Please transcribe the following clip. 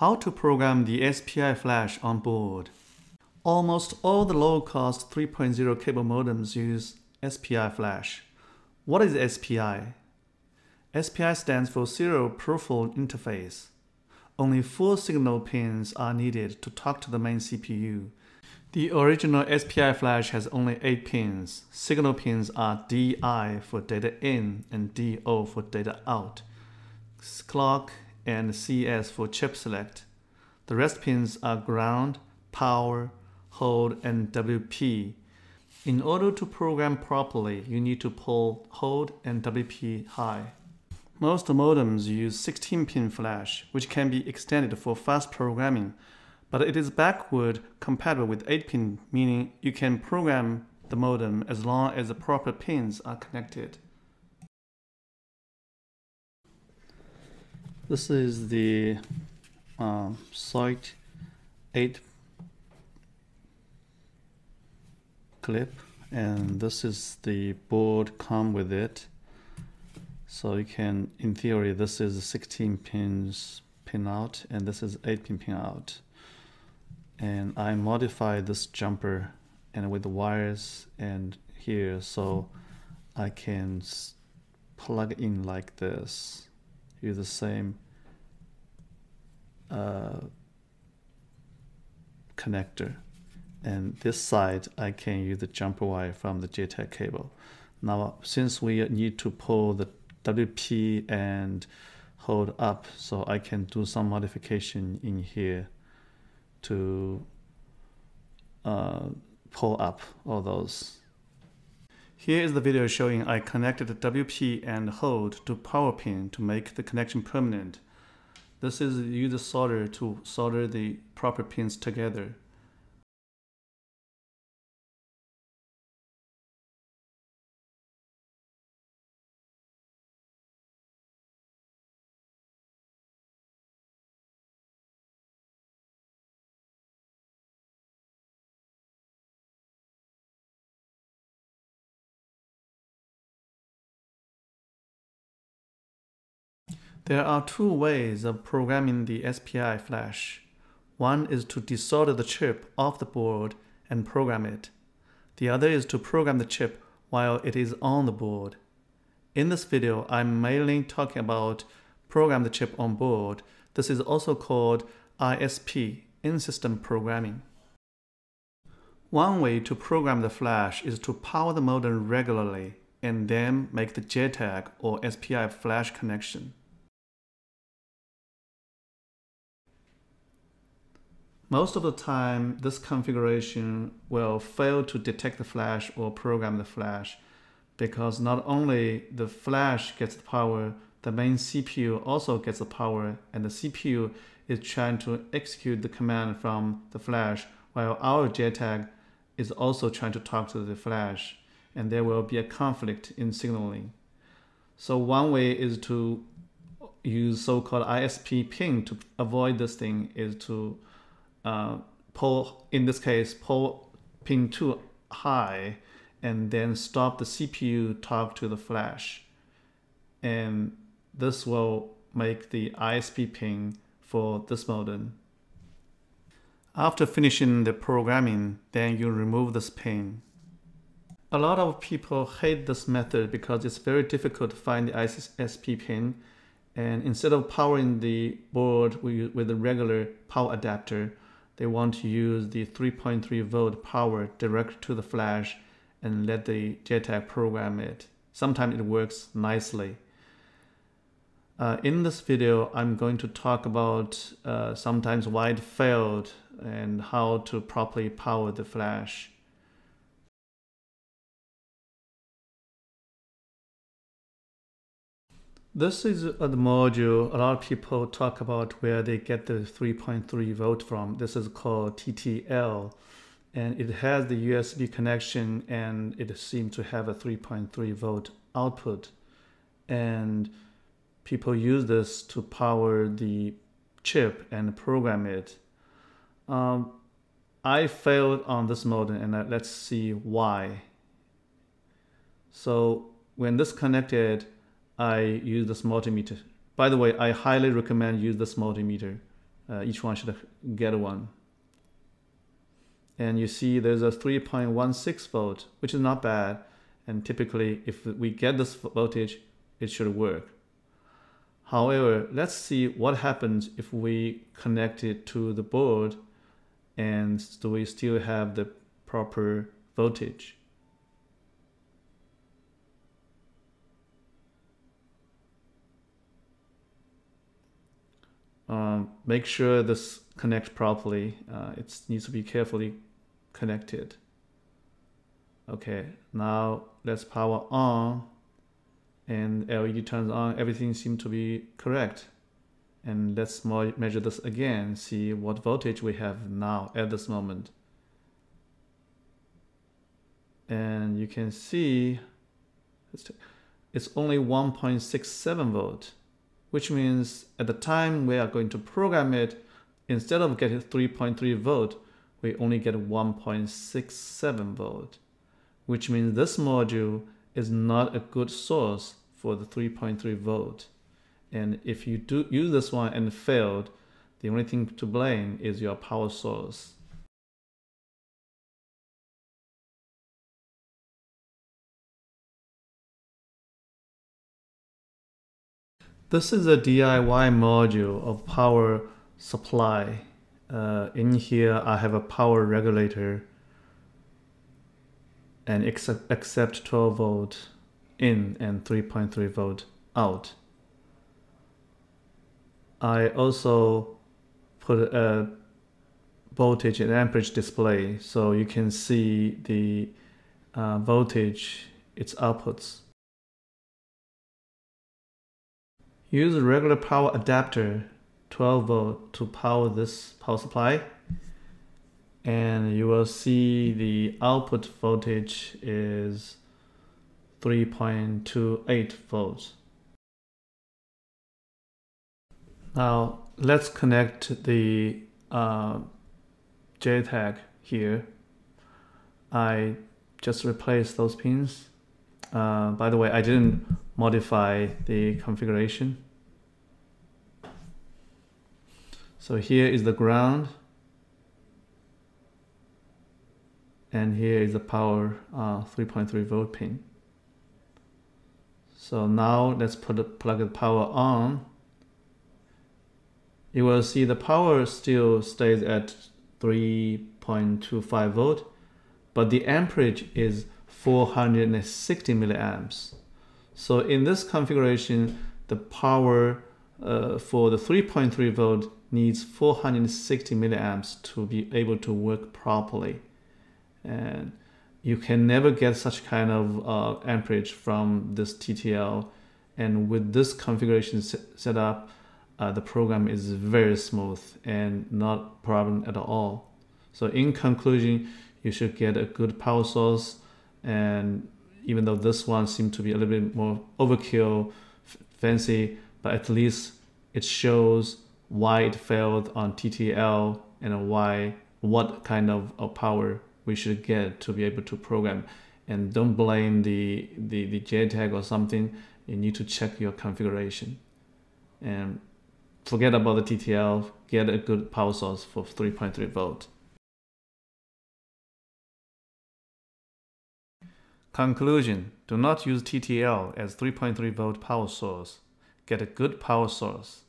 How to program the SPI flash on board. Almost all the low-cost 3.0 cable modems use SPI flash. What is SPI? SPI stands for Serial Peripheral Interface. Only four signal pins are needed to talk to the main CPU. The original SPI flash has only 8 pins. Signal pins are DI for data in and DO for data out. Clock and CS for chip select. The rest pins are ground, power, hold, and WP. In order to program properly, you need to pull hold and WP high. Most modems use 16-pin flash, which can be extended for fast programming, but it is backward compatible with 8-pin, meaning you can program the modem as long as the proper pins are connected. This is the um, SOIC 8 clip and this is the board come with it. So you can in theory this is 16 pins pin out and this is 8 pin pin out and I modified this jumper and with the wires and here so I can plug in like this use the same uh, connector and this side I can use the jumper wire from the JTAG cable. Now since we need to pull the WP and hold up so I can do some modification in here to uh, pull up all those here is the video showing I connected WP and hold to power pin to make the connection permanent. This is use solder to solder the proper pins together. There are two ways of programming the SPI flash. One is to desolder the chip off the board and program it. The other is to program the chip while it is on the board. In this video, I'm mainly talking about program the chip on board. This is also called ISP, in-system programming. One way to program the flash is to power the modem regularly and then make the JTAG or SPI flash connection. Most of the time, this configuration will fail to detect the flash or program the flash because not only the flash gets the power, the main CPU also gets the power and the CPU is trying to execute the command from the flash while our JTAG is also trying to talk to the flash and there will be a conflict in signaling. So one way is to use so-called ISP pin to avoid this thing is to uh, pull, in this case, pull pin 2 high and then stop the CPU talk to the flash. And this will make the ISP pin for this modem. After finishing the programming, then you remove this pin. A lot of people hate this method because it's very difficult to find the ISP pin and instead of powering the board with a regular power adapter, they want to use the 3.3 volt power direct to the flash and let the JTAG program it. Sometimes it works nicely. Uh, in this video, I'm going to talk about uh, sometimes why it failed and how to properly power the flash. This is a module a lot of people talk about where they get the 3.3 volt from. This is called TTL and it has the USB connection and it seems to have a 3.3 volt output and people use this to power the chip and program it. Um, I failed on this modem and let's see why. So when this I use this multimeter. By the way, I highly recommend use this multimeter. Uh, each one should get one. And you see there's a 3.16 volt, which is not bad. And typically, if we get this voltage, it should work. However, let's see what happens if we connect it to the board and do we still have the proper voltage. Um, make sure this connects properly. Uh, it needs to be carefully connected. Okay, now let's power on and LED turns on. Everything seems to be correct. And let's measure this again, see what voltage we have now at this moment. And you can see it's only 1.67 volt which means at the time we are going to program it, instead of getting 3.3 volt, we only get 1.67 volt, which means this module is not a good source for the 3.3 volt. And if you do use this one and failed, the only thing to blame is your power source. This is a DIY module of power supply. Uh, in here, I have a power regulator and accept, accept 12 volt in and 3.3 volt out. I also put a voltage and amperage display so you can see the uh, voltage, its outputs. Use a regular power adapter 12 volt to power this power supply and you will see the output voltage is 3.28 volts. Now let's connect the uh, JTAG here. I just replaced those pins. Uh, by the way, I didn't modify the configuration. So here is the ground and here is the power uh, 3.3 volt pin. So now let's put the, plug the power on. You will see the power still stays at 3.25 volt, but the amperage is 460 milliamps. So in this configuration, the power uh, for the 3.3 volt needs 460 milliamps to be able to work properly. And you can never get such kind of uh, amperage from this TTL. And with this configuration set up, uh, the program is very smooth and not problem at all. So in conclusion, you should get a good power source and even though this one seemed to be a little bit more overkill, fancy, but at least it shows why it failed on TTL and why what kind of, of power we should get to be able to program. And don't blame the, the, the JTAG or something. You need to check your configuration. And forget about the TTL, get a good power source for 3.3 volt. Conclusion, do not use TTL as 3.3 volt power source. Get a good power source.